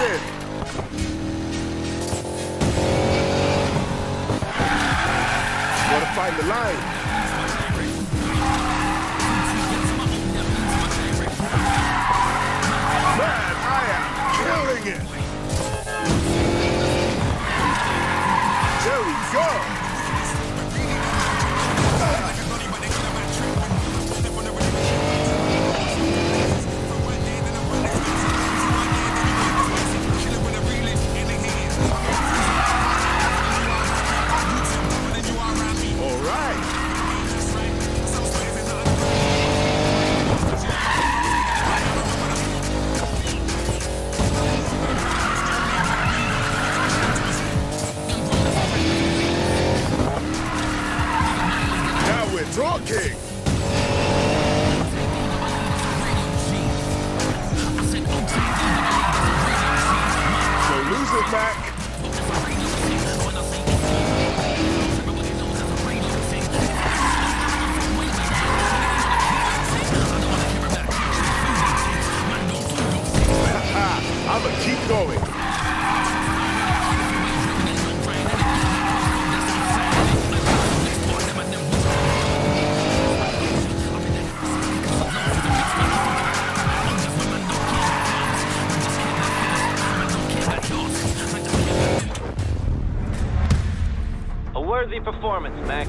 it in. Gotta find the line. Man, I am killing it. There we go. Talking. So lose it back. I'ma keep going. Worthy performance, Mac.